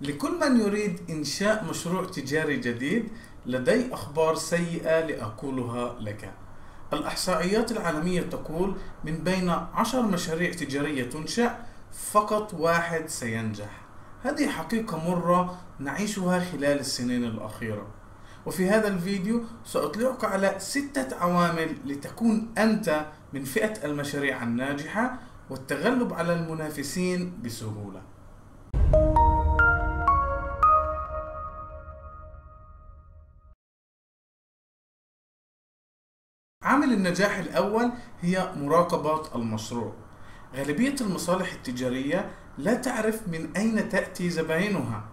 لكل من يريد إنشاء مشروع تجاري جديد لدي أخبار سيئة لأقولها لك. الإحصائيات العالمية تقول من بين عشر مشاريع تجارية تنشأ فقط واحد سينجح. هذه حقيقة مرة نعيشها خلال السنين الأخيرة. وفي هذا الفيديو سأطلعك على ستة عوامل لتكون أنت من فئة المشاريع الناجحة والتغلب على المنافسين بسهولة. عامل النجاح الأول هي مراقبة المشروع. غالبية المصالح التجارية لا تعرف من أين تأتي زبائنها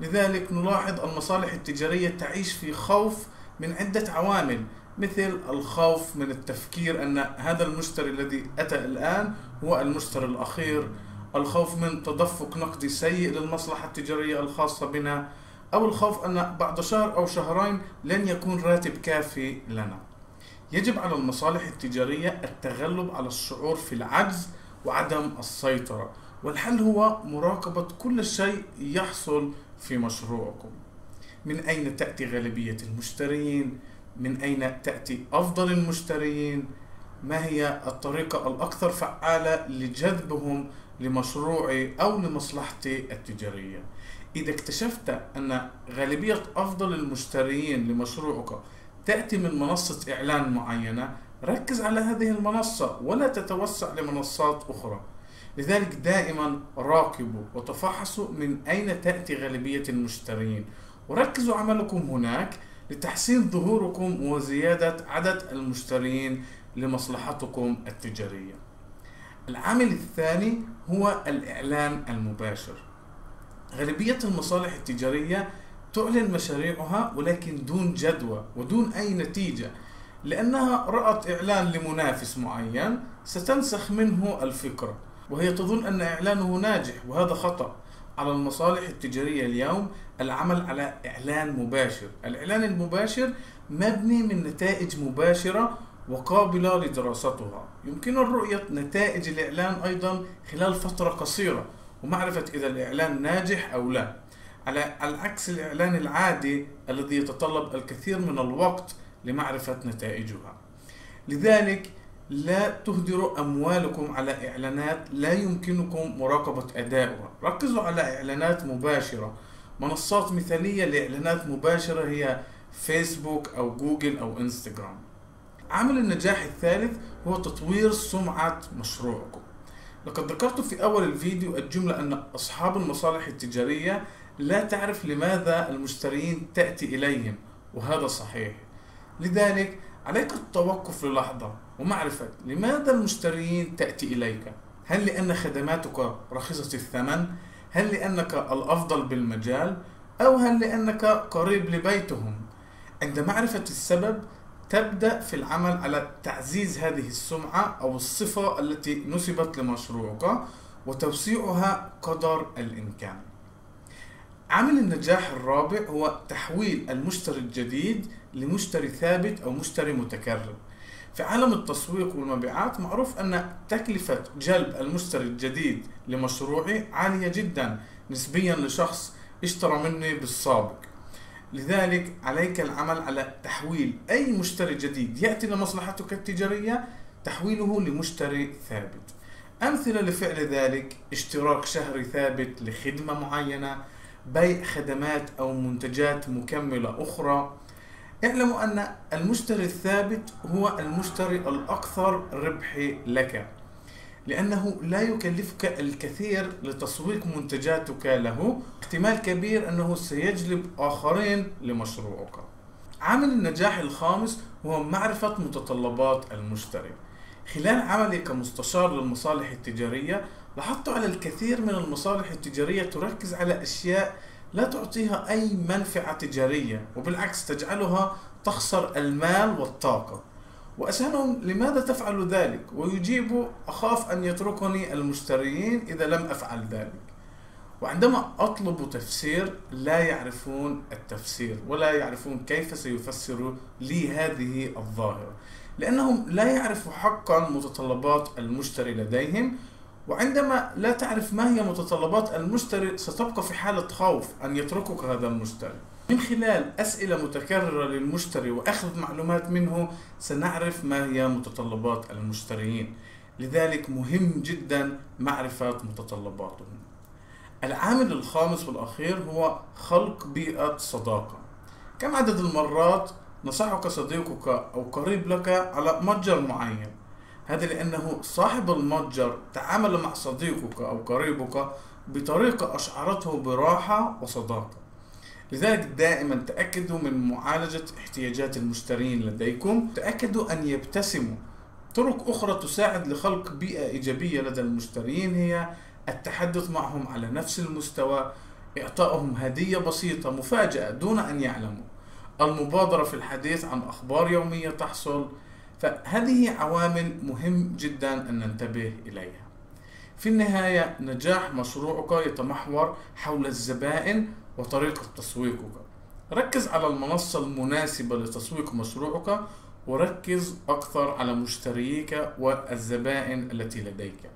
لذلك نلاحظ المصالح التجارية تعيش في خوف من عدة عوامل مثل الخوف من التفكير أن هذا المشتري الذي أتى الآن هو المشتري الأخير الخوف من تدفق نقدي سيء للمصلحة التجارية الخاصة بنا أو الخوف أن بعد شهر أو شهرين لن يكون راتب كافي لنا. يجب على المصالح التجارية التغلب على الشعور في العجز وعدم السيطرة والحل هو مراقبة كل شيء يحصل في مشروعكم. من أين تأتي غالبية المشترين؟ من أين تأتي أفضل المشترين؟ ما هي الطريقة الأكثر فعالة لجذبهم لمشروعي أو لمصلحتي التجارية؟ إذا اكتشفت أن غالبية أفضل المشترين لمشروعك تأتي من منصة إعلان معينة ركز على هذه المنصة ولا تتوسع لمنصات أخرى. لذلك دائما راقبوا وتفحصوا من أين تأتي غالبية المشترين. وركزوا عملكم هناك لتحسين ظهوركم وزيادة عدد المشترين لمصلحتكم التجارية. العامل الثاني هو الإعلان المباشر. غالبية المصالح التجارية تعلن مشاريعها ولكن دون جدوى ودون أي نتيجة لأنها رأت إعلان لمنافس معين ستنسخ منه الفكرة وهي تظن أن إعلانه ناجح وهذا خطأ. على المصالح التجارية اليوم العمل على إعلان مباشر. الإعلان المباشر مبني من نتائج مباشرة وقابلة لدراستها. يمكن الرؤية نتائج الإعلان أيضا خلال فترة قصيرة ومعرفة إذا الإعلان ناجح أو لا. على العكس الإعلان العادي الذي يتطلب الكثير من الوقت لمعرفة نتائجها. لذلك لا تهدروا أموالكم على إعلانات لا يمكنكم مراقبة أدائها. ركزوا على إعلانات مباشرة. منصات مثالية لإعلانات مباشرة هي فيسبوك أو جوجل أو إنستغرام. عامل النجاح الثالث هو تطوير سمعة مشروعكم. لقد ذكرت في أول الفيديو الجملة أن أصحاب المصالح التجارية لا تعرف لماذا المشترين تأتي إليهم وهذا صحيح لذلك عليك التوقف للحظة ومعرفة لماذا المشترين تأتي إليك هل لأن خدماتك رخيصة الثمن؟ هل لأنك الأفضل بالمجال؟ أو هل لأنك قريب لبيتهم؟ عند معرفة السبب تبدأ في العمل على تعزيز هذه السمعة أو الصفة التي نسبت لمشروعك وتوسيعها قدر الإمكان. عامل النجاح الرابع هو تحويل المشتري الجديد لمشتري ثابت أو مشتري متكرر. في عالم التسويق والمبيعات معروف أن تكلفة جلب المشتري الجديد لمشروعي عالية جدا نسبيا لشخص اشترى مني بالسابق لذلك عليك العمل على تحويل أي مشتري جديد يأتي لمصلحتك التجارية تحويله لمشتري ثابت. أمثلة لفعل ذلك اشتراك شهري ثابت لخدمة معينة بيع خدمات أو منتجات مكملة أخرى. اعلموا أن المشتري الثابت هو المشتري الأكثر ربح لك لأنه لا يكلفك الكثير لتسويق منتجاتك له احتمال كبير أنه سيجلب آخرين لمشروعك. عامل النجاح الخامس هو معرفة متطلبات المشتري. خلال عملي كمستشار للمصالح التجارية لاحظت على الكثير من المصالح التجارية تركز على أشياء لا تعطيها أي منفعة تجارية وبالعكس تجعلها تخسر المال والطاقة. وأسألهم لماذا تفعل ذلك؟ ويجيب أخاف أن يتركني المشترين إذا لم أفعل ذلك. وعندما أطلب تفسير لا يعرفون التفسير ولا يعرفون كيف سيفسروا لي هذه الظاهرة لأنهم لا يعرفوا حقا متطلبات المشتري لديهم وعندما لا تعرف ما هي متطلبات المشتري ستبقى في حالة خوف أن يتركك هذا المشتري. من خلال أسئلة متكررة للمشتري وأخذ معلومات منه سنعرف ما هي متطلبات المشتريين. لذلك مهم جدا معرفة متطلباتهم. العامل الخامس والأخير هو خلق بيئة صداقة. كم عدد المرات نصحك صديقك أو قريب لك على متجر معين؟ هذا لأنه صاحب المتجر تعامل مع صديقك أو قريبك بطريقة أشعرته براحة وصداقة. لذلك دائما تأكدوا من معالجة احتياجات المشترين لديكم. تأكدوا أن يبتسموا. طرق أخرى تساعد لخلق بيئة إيجابية لدى المشترين هي التحدث معهم على نفس المستوى إعطائهم هدية بسيطة مفاجأة دون أن يعلموا. المبادرة في الحديث عن أخبار يومية تحصل فهذه عوامل مهم جدا أن ننتبه إليها. في النهاية نجاح مشروعك يتمحور حول الزبائن وطريقة تسويقك. ركز على المنصة المناسبة لتسويق مشروعك وركز أكثر على مشتريك والزبائن التي لديك.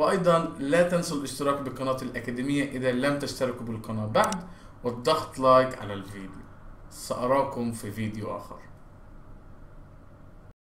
وأيضا لا تنسوا الاشتراك بقناة الأكاديمية إذا لم تشتركوا بالقناة بعد والضغط لايك على الفيديو. سأراكم في فيديو آخر.